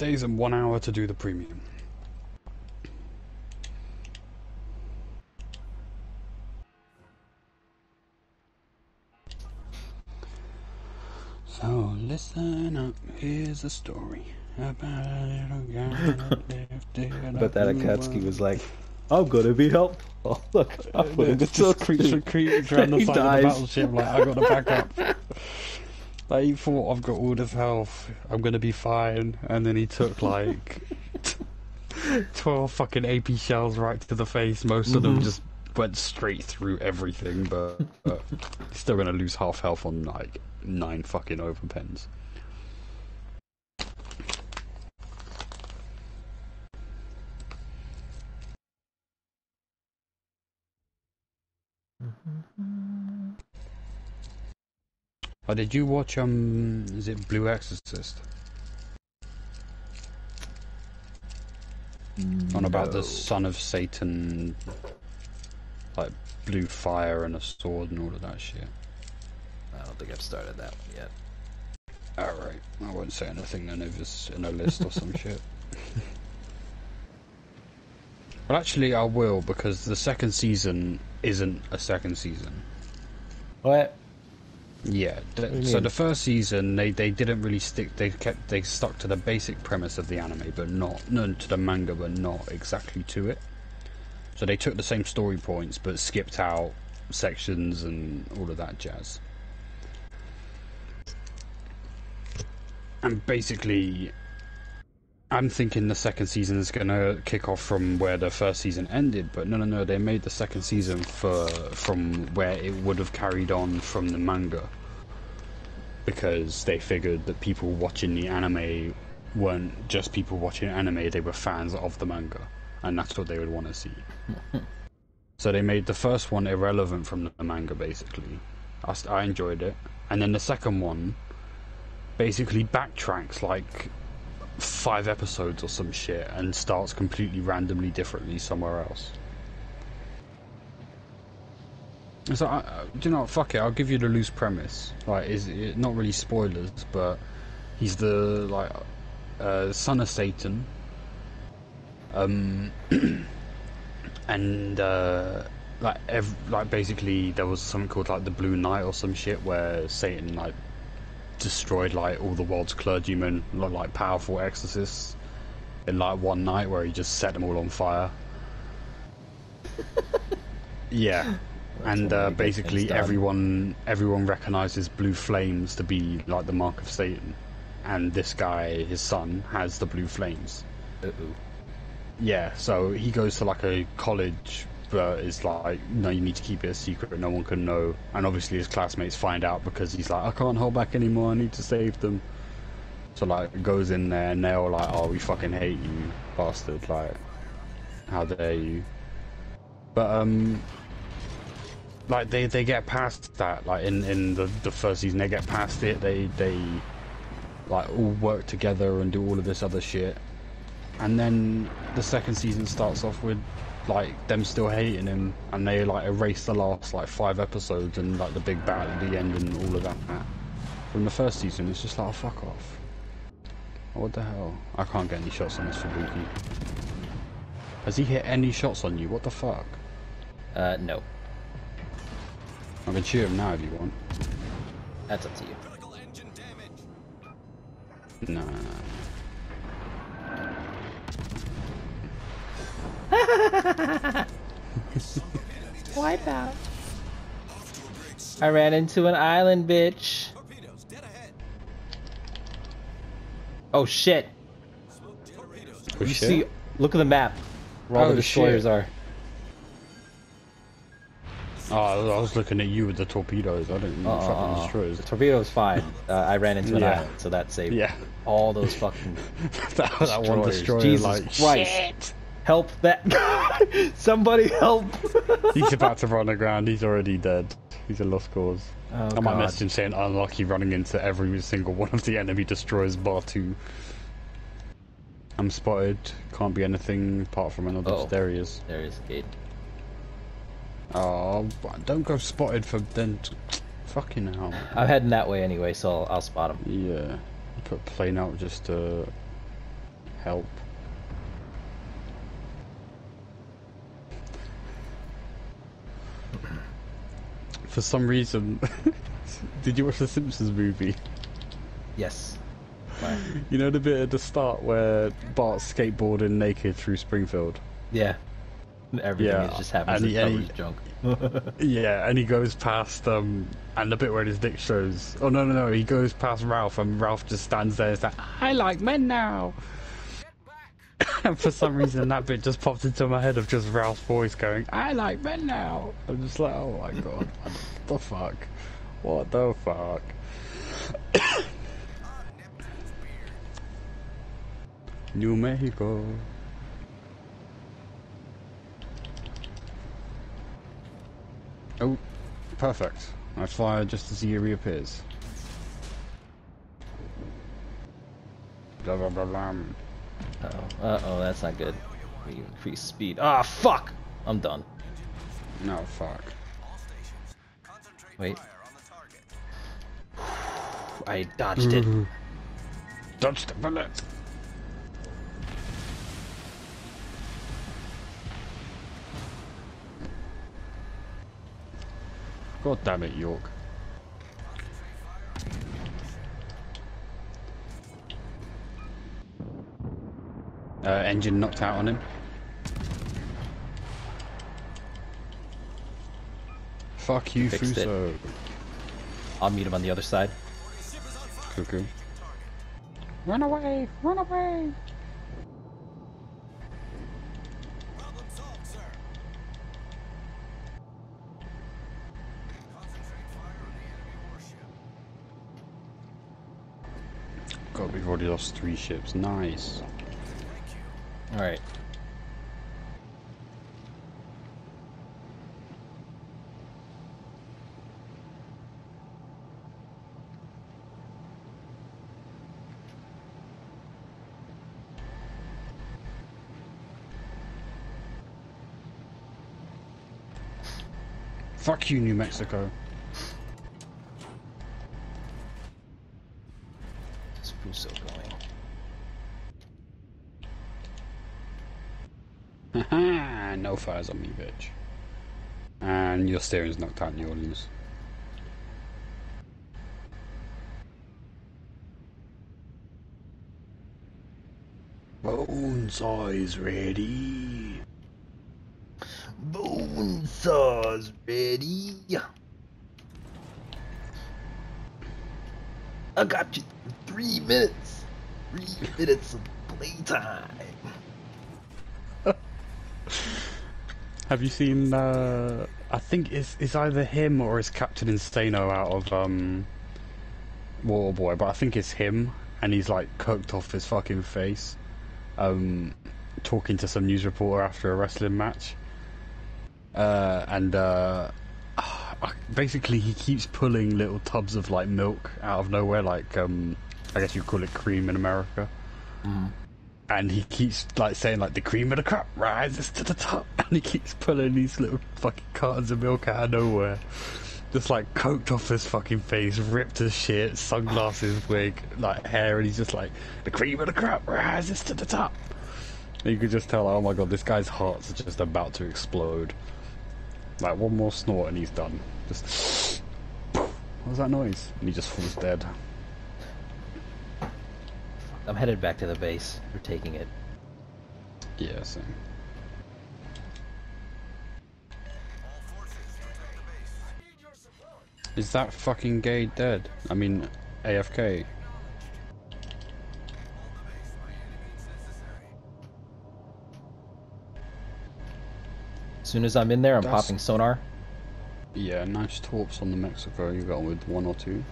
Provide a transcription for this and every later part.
days and one hour to do the premium. So listen up, here's a story about a little guy that lived But that Akatsuki was like, I'm gonna be helpful. Oh, look, I'm It's just creature creeps around the He side of dies. the battleship like I got to back up. Like he thought I've got all this health, I'm gonna be fine, and then he took like twelve fucking AP shells right to the face. Most of them Mhm. just went straight through everything, but, but he's still gonna lose half health on like nine fucking overpens. Oh, did you watch um? Is it Blue Exorcist? On about the son of Satan, like blue fire and a sword and all of that shit. I don't think I've started that one yet. Alright, I won't say anything then if it's in a list or some shit. Well, actually, I will because the second season isn't a second season. What? Yeah. so the first season, they, they didn't really stick. They kept they stuck to the basic premise of the anime, but not no to the manga, but not exactly to it. So they took the same story points, but skipped out sections and all of that jazz. And basically, I'm thinking the second season is going to kick off from where the first season ended, but no, no, no. They made the second season for from where it would have carried on from the manga, because they figured that people watching the anime weren't just people watching anime; they were fans of the manga, and that's what they would want to see. so they made the first one irrelevant from the manga, basically. I enjoyed it, and then the second one basically backtracks like five episodes or some shit and starts completely randomly differently somewhere else. So, I, do you know what? Fuck it. I'll give you the loose premise. Like, is it not really spoilers, but he's the like uh, son of Satan. Um, and uh, like, ev- like basically, there was something called like the Blue Night or some shit where Satan like destroyed like all the world's clergymen, like powerful exorcists, in like one night where he just set them all on fire. yeah, and uh, basically everyone everyone recognizes blue flames to be like the mark of Satan, and this guy, his son, has the blue flames. Uh-oh. Yeah, so he goes to like a college, but it's like, no, you need to keep it a secret. No one can know. And obviously his classmates find out because he's like, I can't hold back anymore. I need to save them. So like goes in there and they're all like, oh, we fucking hate you, bastard. Like, how dare you? But um, like they they get past that. Like in in the the first season, they get past it. They they like all work together and do all of this other shit and then the second season starts off with like them still hating him and they like erase the last like five episodes and like the big battle at the end and all of that. From the first season it's just like oh, fuck off. What the hell? I can't get any shots on this Fubuki. has he hit any shots on you? What the fuck? Uh, no. i can shoot him now if you want. That's up to you. no no no Wipeout. I ran into an island, bitch. Oh shit. Oh, You shit. see, look at the map. Where all Oh, the destroyers shit. are. oh I was looking at you with the torpedoes i didn't know Uh, fucking uh, uh, destroyers the torpedo's fine. Uh, I ran into an Yeah. island, so that saved yeah all those fucking that, that one Destroyers. destroyer Jesus like Christ. shit help that guy. Somebody help. He's about to run aground. He's already dead. He's a lost cause. Oh, I might God. message him saying unlucky running into every single one of the enemy destroyers bar two. I'm spotted. Can't be anything apart from another Uh-oh. there he is. There is a gate. Oh, don't go spotted for then. Fucking hell. I'm heading that way anyway, so I'll, I'll spot him. Yeah. Put plane out just to Help. For some reason, did you watch the Simpsons movie? Yes. Why? You know the bit at the start where Bart's skateboarding naked through Springfield? Yeah. Everything Yeah, is just happens and he- and he- junk. Yeah, and he goes past um and the bit where his dick shows. Oh no no no, he goes past Ralph and Ralph just stands there and like, I like men now. And for some reason that bit just popped into my head of just Ralph's voice going, I like men now. I'm just like, oh my god, what the fuck? What the fuck? New Mexico. Oh, perfect. I fire just as he reappears. Blah blah blah blah. Uh oh. Uh oh, that's not good. We increase speed. Ah, fuck! I'm done. No, fuck. Wait. I dodged it. Dodge the bullet. God damn it, York. Uh, engine knocked out on him. Fuck you, Fixed it. Fuso. I'll meet him on the other side. Cuckoo. Run away! Run away! God, we've already lost three ships. Nice. Alright. Fuck you, New Mexico. Where's Fuso going? No fires on me, bitch. And your steering's knocked out, New Orleans. Bone saws ready. Bone saws ready. I got you three minutes. Three minutes of playtime. Have you seen? Uh, I think it's it's either him or it's Captain Insano out of um, Waterboy, but I think it's him, and he's like coked off his fucking face, um, talking to some news reporter after a wrestling match, uh, and uh, basically he keeps pulling little tubs of like milk out of nowhere, like um, I guess you'd call it cream in America and he keeps like saying like the cream of the crop rises to the top. And he keeps pulling these little fucking cartons of milk out of nowhere. Just like coked off his fucking face ripped his shit sunglasses wig like hair and he's just like the cream of the crop rises to the top. And you could just tell like, oh my god this guy's heart's just about to explode. Like one more snort and he's done. Just what was that noise? And he just falls dead I'm headed back to the base. We're taking it. yeah same Is that fucking gay dead? I mean, AFK. As soon as I'm in there, I'm That's- popping sonar. Yeah, nice torps on the Mexico. You got with one or two?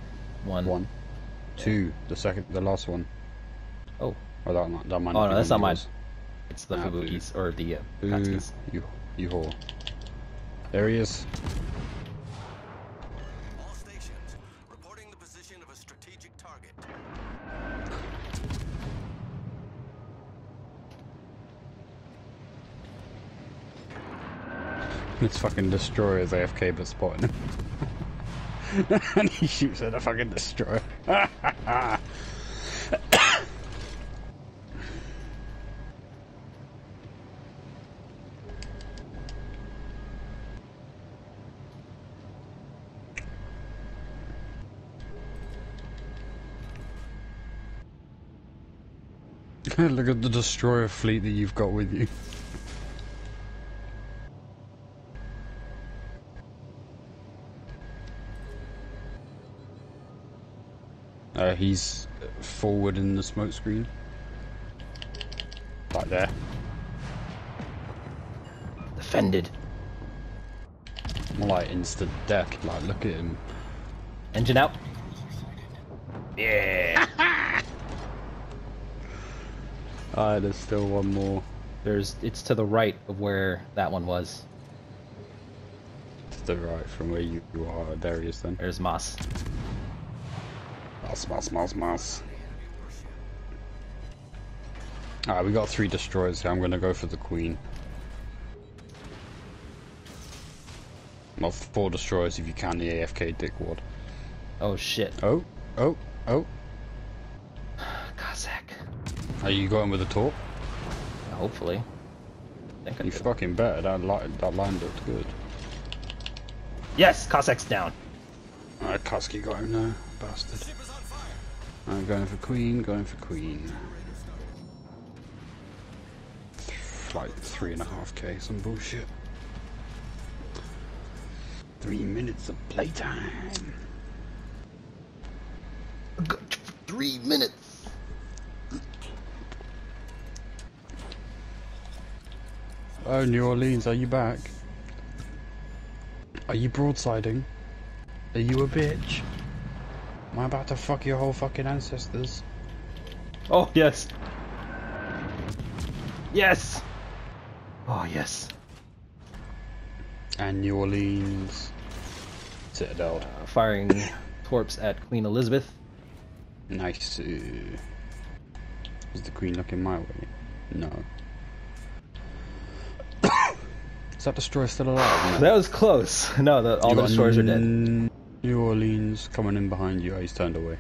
One. One. Two. The second, the last one. Oh, Oh, that, might- that might Oh, not no, be that's not of mine. it's the Ah, boo. Fubukis or the uh, Ooh, Katskis. you, you whore. There he is. All stations, reporting the position of a strategic target. This fucking destroyer is AFK but spotting him. and he shoots at a fucking destroyer. Look at the destroyer fleet that you've got with you. Uh, he's forward in the smoke screen. Right there. Defended. More like instant death. Like, look at him. Engine out. Yeah. Ah, there's still one more. There's. It's to the right of where that one was. To the right from where you, you are. There he is then. There's Moss. Mouse, mouse, mouse, mouse. Alright, we got three destroyers here. I'm gonna go for the queen. Well, four destroyers if you can, the AFK dickwad. Oh shit. Oh, oh, oh. Cossack. Are you going with the torp? Hopefully. I think I You did. fucking better. That, li that line looked good. Yes, Cossack's down. Alright, Kusky got him now. Bastard. I'm going for queen, going for queen. Like three and a half K, some bullshit. Three minutes of playtime. Three minutes. Oh, New Orleans, are you back? Are you broadsiding? Are you a bitch? Am I about to fuck your whole fucking ancestors? Oh yes. Yes. Oh yes. And New Orleans Citadel. Uh, firing torps at Queen Elizabeth. Nice. Is the queen looking my way? No. Is that destroyer still alive? No. That was close. No, the, all You the destroyers are dead. New Orleans coming in behind you. Oh, he's turned away.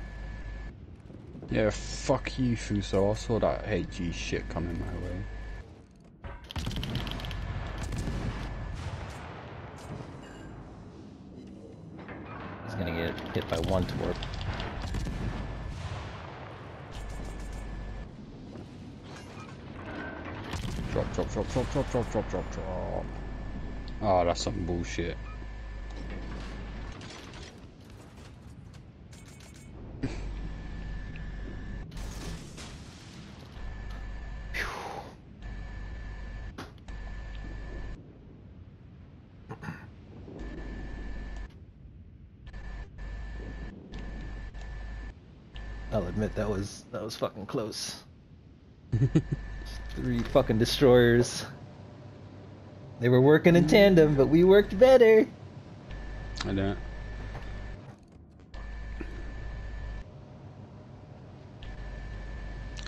Yeah, fuck you, Fuso. I saw that HG shit coming my way. He's gonna get hit by one torp. Drop, drop, drop, drop, drop, drop, drop, drop, drop. Oh, that's some bullshit. I'll admit that was that was fucking close. Three fucking destroyers. They were working in tandem, but we worked better. I don't.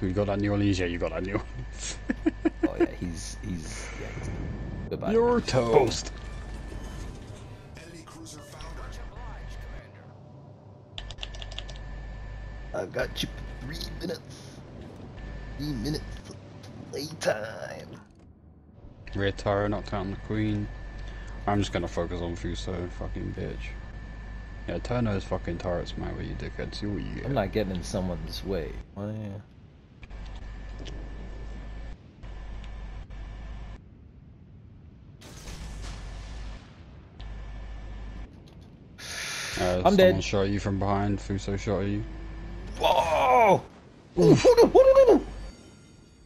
You got that New Orleans? Yeah, you got that New Oh yeah, he's he's yeah. He's, goodbye. You're toast. Enemy cruiser found I got you for three minutes. Three minutes of playtime. Rear turret knocked out on the Queen. I'm just gonna focus on Fuso, fucking bitch. Yeah, turn those fucking turrets my way, you dickhead. See what you get. I'm not getting in someone's way. Oh yeah. Uh, I'm someone dead. shot you from behind. Fuso shot you. Whoa! Problem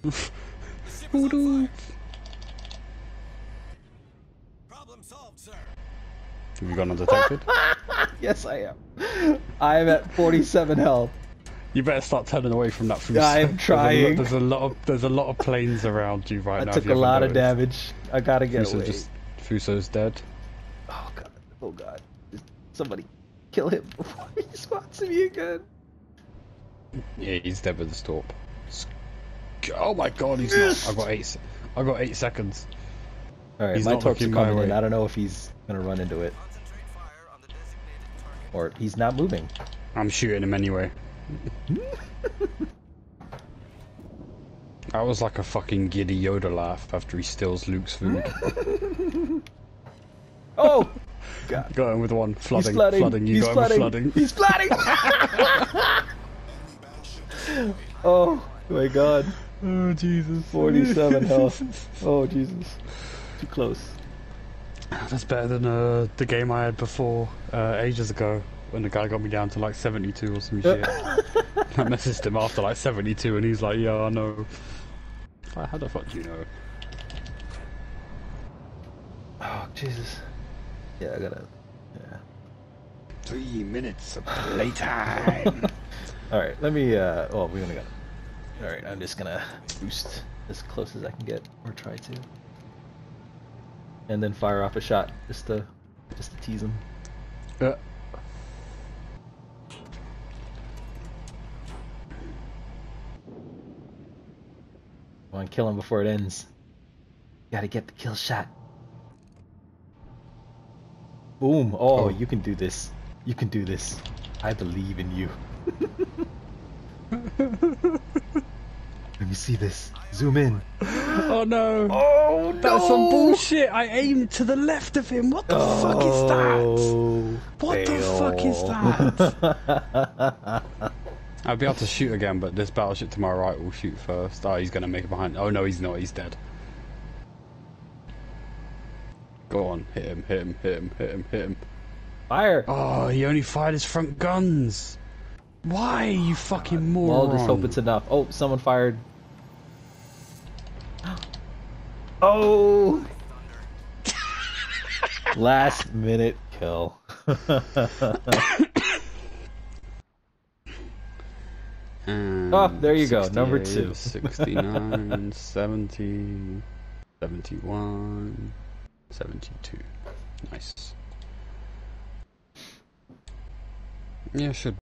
Have you gone undetected? yes, I am. I am at 47 health. you better start turning away from that Fuso. I am There's a trying. There's a lot of there's a lot of planes around you right I now. if took a lot of damage. I gotta get Fuso away. just Fuso's dead. Oh god. Oh god. Somebody kill him before he spots me again. Yeah, he's dead with the storp. Oh my god, he's not. I got eight. se- I got eight seconds. Alright, He's my torps are looking my coming in. I don't know if he's gonna run into it. Concentrate fire on the designated target. Or he's not moving. I'm shooting him anyway. That was like a fucking giddy Yoda laugh after he steals Luke's food. Oh! God. him with one. Flooding. he's flooding. Flooding. You he's flooding. with flooding. He's flooding! oh, my god. Oh Jesus. 47 health. Oh Jesus. Too close. That's better than uh, the game I had before uh, ages ago when the guy got me down to like 72 or some shit. I messaged him after like 72 and he's like, yeah, I know. Like, how the fuck do you know? Oh Jesus. Yeah, I gotta. Yeah. Three minutes of playtime. All right, let me. Uh, oh, we're gonna go. All right, I'm just gonna boost as close as I can get, or try to, and then fire off a shot just to, just to tease him. uh, Come on, kill him before it ends. Gotta get the kill shot. Boom! Oh, Oh. you can do this. You can do this. I believe in you. Let me see this. Zoom in. oh no. Oh That's some bullshit. I aimed to the left of him. What the fuck is oh. that? What the fuck is that? I'll be able to shoot again, but this battleship to my right will shoot first. Oh, he's gonna make it behind. Oh no, he's not. He's dead. Go on, hit him, hit him, hit him, hit him, hit him. Fire! Oh, he only fired his front guns. Why, you fucking moron? I'll just hope it's enough. Oh, someone fired. Oh! Last minute kill. Oh, there you go, number two. 69, 70, 71, 72. Nice. Yeah, should